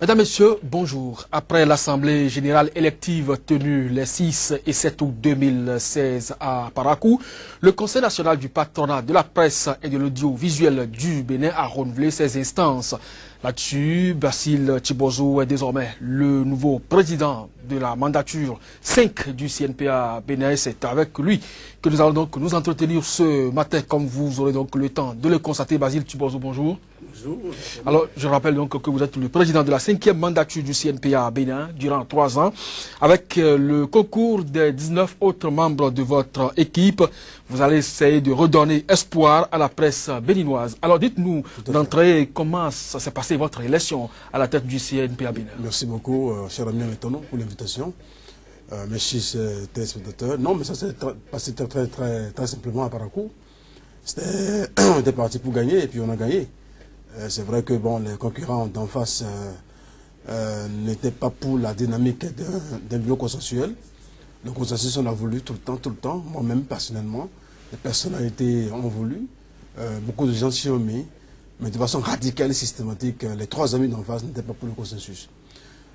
Mesdames, Messieurs, bonjour. Après l'Assemblée générale élective tenue les 6 et 7 août 2016 à Parakou, le Conseil national du patronat de la presse et de l'audiovisuel du Bénin a renouvelé ses instances. Là-dessus, Basile Thibozo est désormais le nouveau président de la mandature 5 du CNPA Bénin. C'est avec lui que nous allons donc nous entretenir ce matin, comme vous aurez donc le temps de le constater. Basile Thibozo, bonjour. Bonjour. Alors, je rappelle donc que vous êtes le président de la cinquième mandature du CNPA à Bénin durant trois ans. Avec euh, le concours des 19 autres membres de votre équipe, vous allez essayer de redonner espoir à la presse béninoise. Alors, dites-nous d'entrée comment ça s'est passé votre élection à la tête du CNPA Bénin? Merci beaucoup, euh, cher ami Métono, pour l'invitation. Euh, chers téléspectateurs. Non, mais ça s'est passé très, très, très, très simplement à Parakou. C'était, on était parti pour gagner et puis on a gagné. Euh, c'est vrai que bon, les concurrents d'en face euh, euh, n'étaient pas pour la dynamique d'un bureau consensuel. Le consensus, on a voulu tout le temps, tout le temps. Moi-même, personnellement, les personnalités ont voulu. beaucoup de gens s'y ont mis. Mais de façon radicale et systématique, les trois amis d'en face n'étaient pas pour le consensus.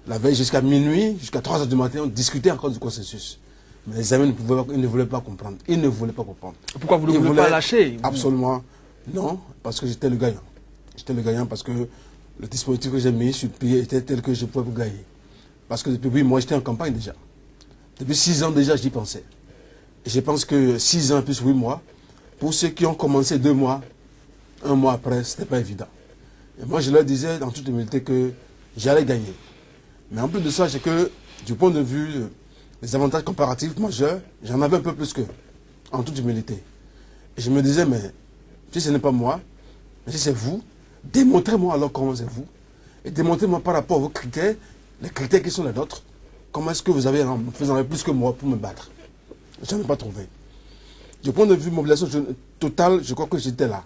La veille, jusqu'à minuit, jusqu'à 3 heures du matin, on discutait encore du consensus. Mais les amis ne, pouvaient ils ne voulaient pas comprendre. Ils ne voulaient pas comprendre. Pourquoi vous ne voulez pas lâcher? Absolument. Non, parce que j'étais le gagnant. J'étais le gagnant parce que le dispositif que j'ai mis sur pied était tel que je pouvais gagner. Parce que depuis 8 mois, j'étais en campagne déjà. Depuis 6 ans déjà, j'y pensais. Et je pense que 6 ans plus 8 mois, pour ceux qui ont commencé 2 mois, un mois après, ce n'était pas évident. Et moi, je leur disais en toute humilité que j'allais gagner. Mais en plus de ça, c'est que du point de vue des avantages comparatifs majeurs, j'en avais un peu plus que, en toute humilité. Et je me disais, mais si ce n'est pas moi, mais si c'est vous, Démontrez-moi alors comment c'est vous. Et démontrez-moi par rapport à vos critères, les critères qui sont les nôtres. Comment est-ce que vous avez fait plus que moi pour me battre? Je n'en ai pas trouvé. Du point de vue mobilisation totale, je crois que j'étais là.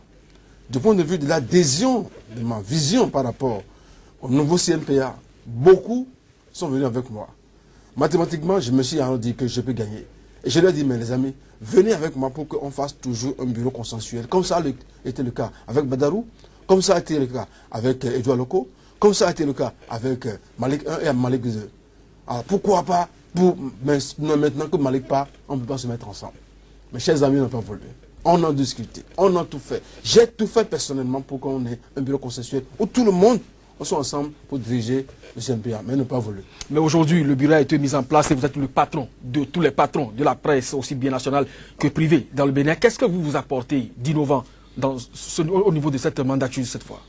Du point de vue de l'adhésion de ma vision par rapport au nouveau CNPA, beaucoup sont venus avec moi. Mathématiquement, je me suis dit que je peux gagner. Et je leur ai dit, mais les amis, venez avec moi pour qu'on fasse toujours un bureau consensuel. Comme ça été le cas avec Badarou, comme ça a été le cas avec Edouard euh, Loco, comme ça a été le cas avec euh, Malik 1 et Malik 2. Alors pourquoi pas, pour, maintenant que Malik part, on ne peut pas se mettre ensemble. Mes chers amis n'ont pas voulu. On a discuté, on a tout fait. J'ai tout fait personnellement pour qu'on ait un bureau consensuel où tout le monde soit ensemble pour diriger le CNPA, mais n'a pas voulu. Mais aujourd'hui, le bureau a été mis en place et vous êtes le patron de tous les patrons de la presse, aussi bien nationale que privée, dans le Bénin. Qu'est-ce que vous vous apportez d'innovant au niveau de cette mandature cette fois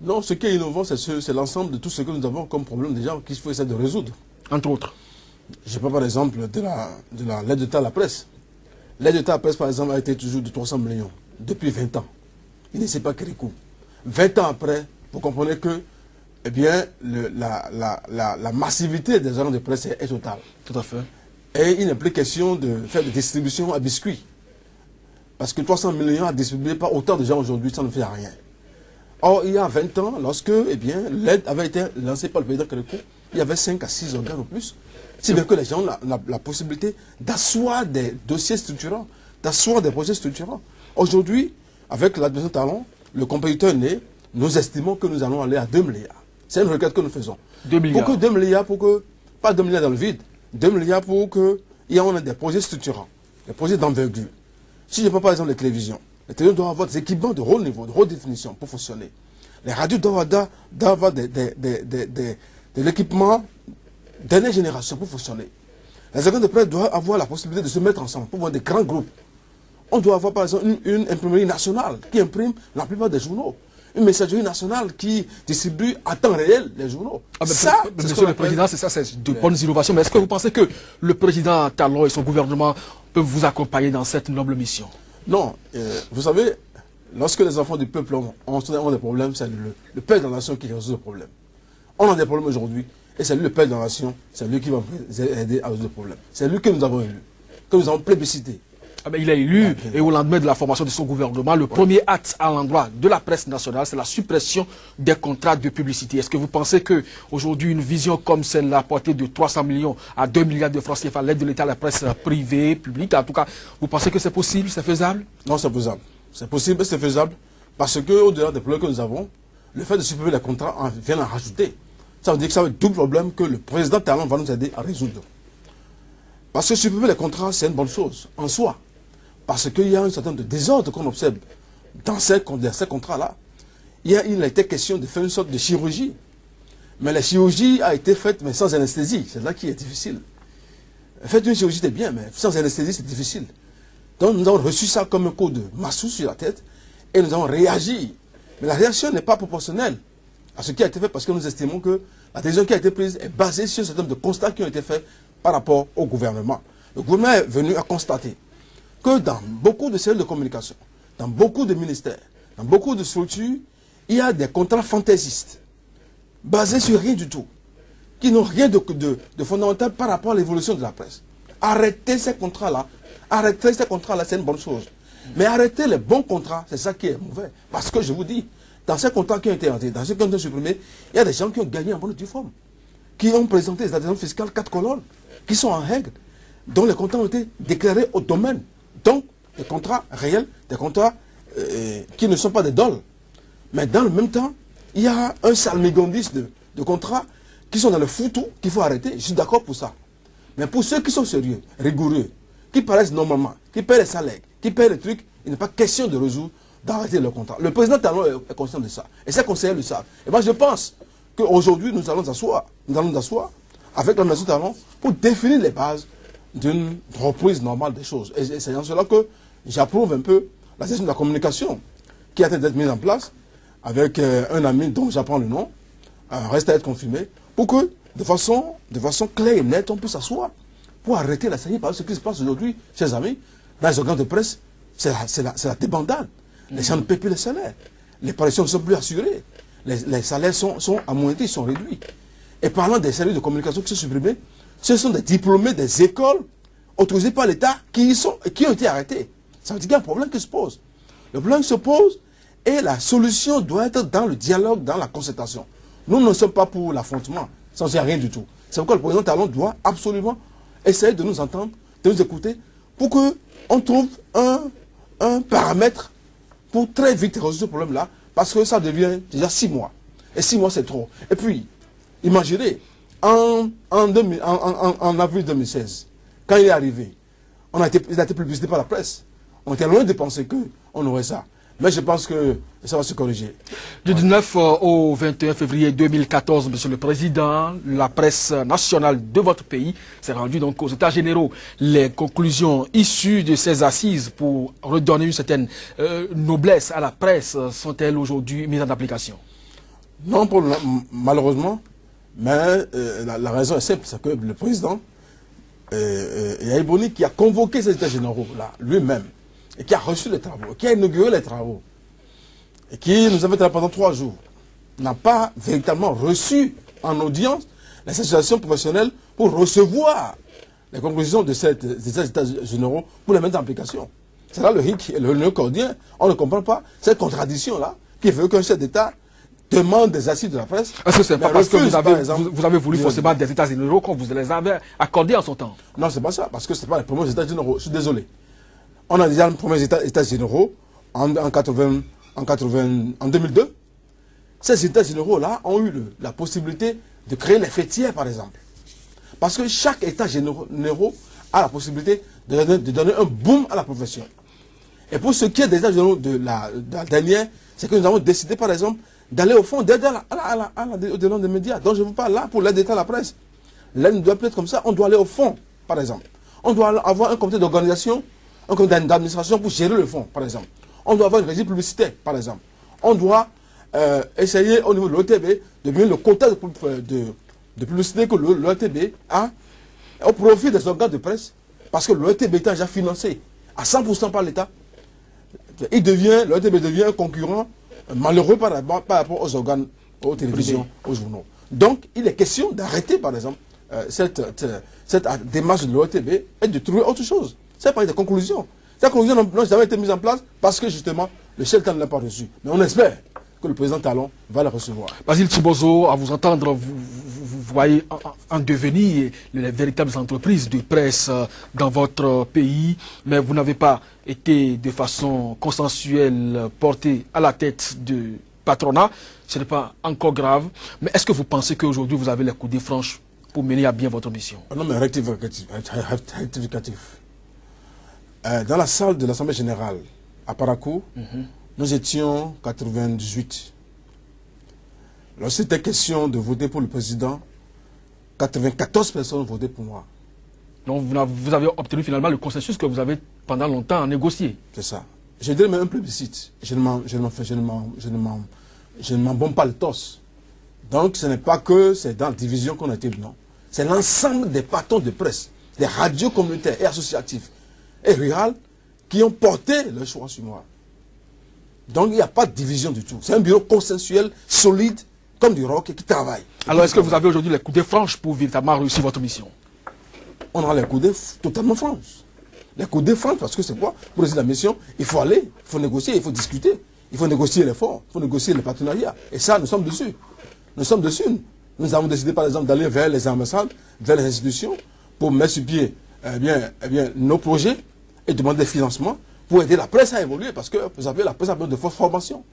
Non, ce qui est innovant, c'est l'ensemble de tout ce que nous avons comme problème déjà qu'il faut essayer de résoudre. Entre autres Je pas par exemple de l'aide de la, d'État à la presse. L'aide d'État à la presse, par exemple, a été toujours de 300 millions depuis 20 ans. Il ne s'est pas créé coup. 20 ans après, vous comprenez que eh bien, la, la, massivité des agents de presse est, est, totale. Tout à fait. Et il n'est plus question de faire des distributions à biscuits. Parce que 300 millions à distribuer pas autant de gens aujourd'hui, ça ne fait rien. Or, il y a 20 ans, lorsque eh bien, l'aide avait été lancée par le président Kérékou, il y avait 5 à 6 organes ou plus. C'est bien que les gens ont la, possibilité d'asseoir des dossiers structurants, d'asseoir des projets structurants. Aujourd'hui, avec l'admission talent, le compétiteur né, nous estimons que nous allons aller à 2 milliards. C'est une requête que nous faisons. 2 milliards. Pour que 2 milliards, pour que, pas 2 milliards dans le vide, 2 milliards pour qu'il y ait des projets structurants, des projets d'envergure. Si je prends par exemple les télévisions, les télévisions doivent avoir des équipements de haut niveau, de haute définition pour fonctionner. Les radios doivent avoir, de l'équipement dernière génération pour fonctionner. Les organes de presse doivent avoir la possibilité de se mettre ensemble pour voir des grands groupes. On doit avoir par exemple une, imprimerie nationale qui imprime la plupart des journaux une messagerie nationale qui distribue à temps réel les journaux. Ah, ça, monsieur le Président, c'est ça, c'est de bonnes innovations. Mais est-ce que vous pensez que le Président Talon et son gouvernement peuvent vous accompagner dans cette noble mission Non. Euh, vous savez, lorsque les enfants du peuple ont, ont des problèmes, c'est le, père de la nation qui résout le problème. On a des problèmes aujourd'hui, et c'est lui le père de la nation, c'est lui qui va aider à résoudre le problème. C'est lui que nous avons élu, que nous avons plébiscité. Ah ben, il a élu, ah, et au lendemain de la formation de son gouvernement, le premier acte à l'endroit de la presse nationale, c'est la suppression des contrats de publicité. Est-ce que vous pensez qu'aujourd'hui, une vision comme celle à portée de 300 millions à 2 milliards de francs CFA, l'aide de l'État à la presse privée, publique, en tout cas, vous pensez que c'est possible, c'est faisable? Non, c'est faisable. C'est possible, c'est faisable, parce qu'au-delà des problèmes que nous avons, le fait de supprimer les contrats vient en rajouter. Ça veut dire que ça va être double problème que le président Talon va nous aider à résoudre. Parce que supprimer les contrats, c'est une bonne chose en soi. Parce qu'il y a un certain désordres qu'on observe dans ces, contrats-là. Il, a, il a été question de faire une sorte de chirurgie. Mais la chirurgie a été faite, mais sans anesthésie. C'est là qui est difficile. Faites une chirurgie, c'est bien, mais sans anesthésie, c'est difficile. Donc nous avons reçu ça comme un coup de massou sur la tête et nous avons réagi. Mais la réaction n'est pas proportionnelle à ce qui a été fait parce que nous estimons que la décision qui a été prise est basée sur un certain nombre de constats qui ont été faits par rapport au gouvernement. Le gouvernement est venu à constater que dans beaucoup de cellules de communication, dans beaucoup de ministères, dans beaucoup de structures, il y a des contrats fantaisistes, basés sur rien du tout, qui n'ont rien de, fondamental par rapport à l'évolution de la presse. Arrêtez ces contrats-là. Arrêtez ces contrats-là, c'est une bonne chose. Mais arrêtez les bons contrats, c'est ça qui est mauvais. Parce que je vous dis, dans ces contrats qui ont été entrés, dans ceux qui ont été supprimés, il y a des gens qui ont gagné en bonne et forme, qui ont présenté des adhésions fiscales quatre colonnes, qui sont en règle, dont les contrats ont été déclarés au domaine. Donc, des contrats réels, des contrats euh, qui ne sont pas des dollars. Mais dans le même temps, il y a un salmigondis de, contrats qui sont dans le foutou qu'il faut arrêter. Je suis d'accord pour ça. Mais pour ceux qui sont sérieux, rigoureux, qui paraissent normalement, qui paient les salaires, qui paient les trucs, il n'est pas question de résoudre d'arrêter le contrat. Le président Talon est conscient de ça. Et ses conseillers le savent. Et moi, je pense qu'aujourd'hui, nous allons asseoir, nous allons asseoir avec la nation Talon pour définir les bases d'une reprise normale des choses. Et c'est en cela que j'approuve un peu la gestion de la communication qui a été mise en place avec euh, un ami dont j'apprends le nom, euh, reste à être confirmé, pour que de façon, de façon claire et nette, on puisse s'asseoir pour arrêter la série. Parce que ce qui se passe aujourd'hui, chers amis, dans les organes de presse, c'est la, la, débandade. Les gens ne paient plus les salaires. Les pensions ne sont plus assurées. Les, salaires sont, sont amoindris, sont réduits. Et parlant des services de communication qui sont supprimés, ce sont des diplômés des écoles autorisées par l'État qui, qui ont été arrêtés. Ça veut dire qu'il y a un problème qui se pose. Le problème se pose et la solution doit être dans le dialogue, dans la concertation. Nous ne sommes pas pour l'affrontement. Ça ne sert rien du tout. C'est pourquoi le président Talon doit absolument essayer de nous entendre, de nous écouter, pour qu'on trouve un, un paramètre pour très vite résoudre ce problème-là, parce que ça devient déjà six mois. Et six mois, c'est trop. Et puis, imaginez, en, en, avril 2016, quand il est arrivé, on a été, il a été publicité par la presse. On était loin de penser qu'on aurait ça. Mais je pense que ça va se corriger. Du 19 euh, au 21 février 2014, Monsieur le Président, la presse nationale de votre pays s'est rendue donc aux États généraux. Les conclusions issues de ces assises pour redonner une certaine euh, noblesse à la presse sont-elles aujourd'hui mises en application? Non, malheureusement. Mais euh, la, raison est simple, c'est que le président euh, qui a convoqué ces États généraux là lui-même et qui a reçu les travaux, qui a inauguré les travaux, et qui nous avait pendant trois jours, n'a pas véritablement reçu en audience les associations professionnelles pour recevoir les conclusions de, cette, ces états généraux pour les mettre en application. C'est là le hic, le nœud. On ne comprend pas cette contradiction-là qui veut qu'un chef d'État demande des assises de la presse. Est-ce que c'est pas parce que vous avez, vous, avez voulu forcément des états généraux quand vous les avez accordés en son temps? Non, c'est pas ça, parce que ce n'est pas les premiers états généraux. Je suis désolé. On a déjà les premiers états, généraux en, en, 80, en, 80, en 2002. Ces états généraux-là ont eu la possibilité de créer les fêtières, par exemple. Parce que chaque état généraux a la possibilité de donner, un boom à la profession. Et pour ce qui est des états généraux de la, dernière, c'est que nous avons décidé, par exemple, d'aller au fond, d'aider au-delà des médias. Donc je ne veux pas là pour l'aide d'État à la presse. L'aide doit être comme ça. On doit aller au fond, par exemple. On doit avoir un comité d'organisation un comité d'administration pour gérer le fonds, par exemple. On doit avoir une régie publicitaire, par exemple. On doit euh, essayer au niveau de l'OTB de donner le quota de, publicité que l'OTB a au profit des organes de presse, parce que l'OTB est déjà financé à 100% par l'État. Il devient, l'OTB devient un concurrent malheureux par, rapport aux organes, aux télévisions, aux journaux. Donc, il est question d'arrêter, par exemple, euh, cette, cette, démarche de l'OTB et de trouver autre chose. C'est pas des conclusions. Ces conclusions n'ont jamais été mises en place parce que justement, le chef ne l'a pas reçu. Mais on espère que le président Talon va le recevoir. Basile Thibozo, à vous entendre, vous, voyez en, devenir les véritables entreprises de presse euh, dans votre pays, mais vous n'avez pas été de façon consensuelle porté à la tête de patronat. Ce n'est pas encore grave. Mais est-ce que vous pensez qu'aujourd'hui, vous avez les coups franches pour mener à bien votre mission? Ah Non, mais rectificatif. Euh, dans la salle de l'Assemblée générale à Parakou, mhm. nous étions 98. Lorsqu'il était question de voter pour le président, 94 personnes votaient pour moi. Donc vous avez obtenu finalement le consensus que vous avez pendant longtemps négocié. C'est ça. Je dirais même un plébiscite. Je ne m'en je ne bombe pas le torse. Donc ce n'est pas que c'est dans la division qu'on a été non. C'est l'ensemble des patrons de presse, des radios communautaires et associatifs et rurales qui ont porté le choix sur moi. Donc il n'y a pas de division du tout. C'est un bureau consensuel, solide, comme du rock, qui travaille. Alors est-ce que vous avez aujourd'hui les coups de franche pour véritablement réussir votre mission? On a les coups de totalement franches. Les coups de franche, parce que c'est quoi? Pour réussir la mission, il faut aller, il faut négocier, il faut discuter. Il faut négocier l'effort, il faut négocier le partenariat. Et ça, nous sommes dessus. Nous sommes dessus. Nous avons décidé, par exemple, d'aller vers les ambassades, vers les institutions, pour mettre sur pied eh bien, eh bien, nos projets et demander des financements pour aider la presse à évoluer. Parce que, vous savez, la presse a besoin de formation.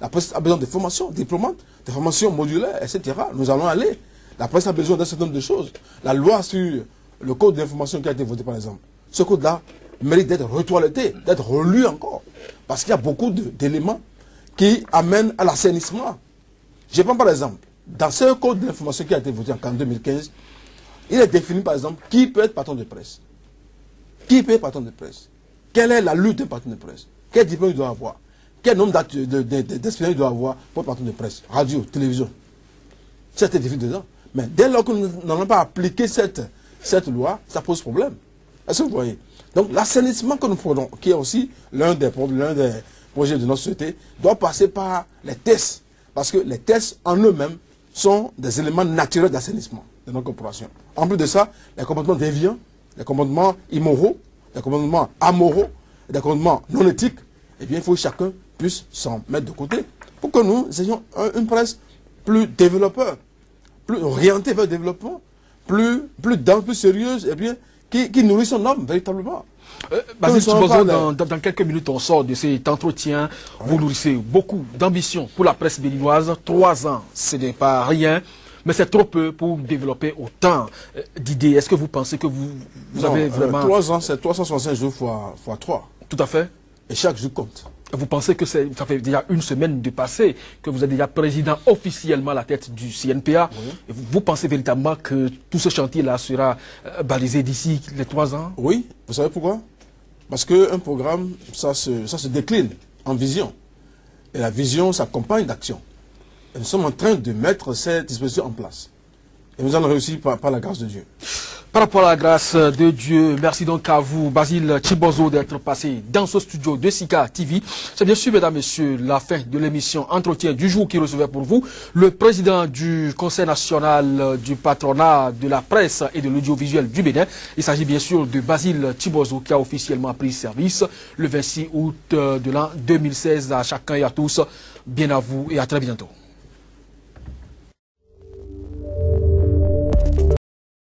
La presse a besoin de formation diplômante, de formation modulaire, etc. Nous allons aller. La presse a besoin d'un certain nombre de choses. La loi sur le code d'information qui a été voté, par exemple, ce code-là mérite d'être retoiletté, d'être relu encore. Parce qu'il y a beaucoup d'éléments qui amènent à l'assainissement. Je prends par exemple, dans ce code d'information qui a été voté en 2015, il est défini par exemple qui peut être patron de presse. Qui peut être patron de presse Quelle est la lutte d'un patron de presse Quel diplôme il doit avoir Quel nombre d'expériences il doit avoir pour patron de presse Radio, télévision? C'est défini dedans. Mais dès lors que nous n'avons pas appliqué cette, loi, ça pose problème. Est-ce que vous voyez? Donc l'assainissement que nous prenons, qui est aussi l'un des, projets de notre société, doit passer par les tests. Parce que les tests en eux-mêmes sont des éléments naturels d'assainissement de nos corporations. En plus de ça, les comportements déviants, les comportements immoraux, les comportements amoraux, les comportements non éthiques, eh bien, il faut chacun puisse s'en mettre de côté pour que nous ayons une presse plus développeur, plus orientée vers le développement, plus, plus dense, plus sérieuse, eh bien, qui, nourrit son homme véritablement. Euh, dans, dans, quelques minutes, on sort de cet entretien. Vous nourrissez beaucoup d'ambition pour la presse béninoise. Trois ans, ce n'est pas rien, mais c'est trop peu pour développer autant euh, d'idées. Est-ce que vous pensez que vous, avez euh, vraiment... trois ans, c'est 365 jours fois, fois 3. Tout à fait. Et chaque jour compte. Vous pensez que ça fait déjà une semaine de passé que vous êtes déjà président officiellement à la tête du CNPA. Vous pensez véritablement que tout ce chantier-là sera euh, balisé d'ici les trois ans? Oui. Vous savez pourquoi? Parce qu'un programme, ça se, ça se décline en vision. Et la vision s'accompagne d'action. Et nous sommes en train de mettre ces dispositions en place. Et nous allons réussir par la grâce de Dieu. Par rapport à la grâce de Dieu, merci donc à vous, Basile Chibozo, d'être passé dans ce studio de Sika TV. C'est bien sûr, mesdames, messieurs, la fin de l'émission Entretien du jour qui recevait pour vous le président du Conseil national du patronat de la presse et de l'audiovisuel du Bénin. Il s'agit bien sûr de Basile Chibozo qui a officiellement pris service le 26 août de l'an 2016. À chacun et à tous, bien à vous et à très bientôt.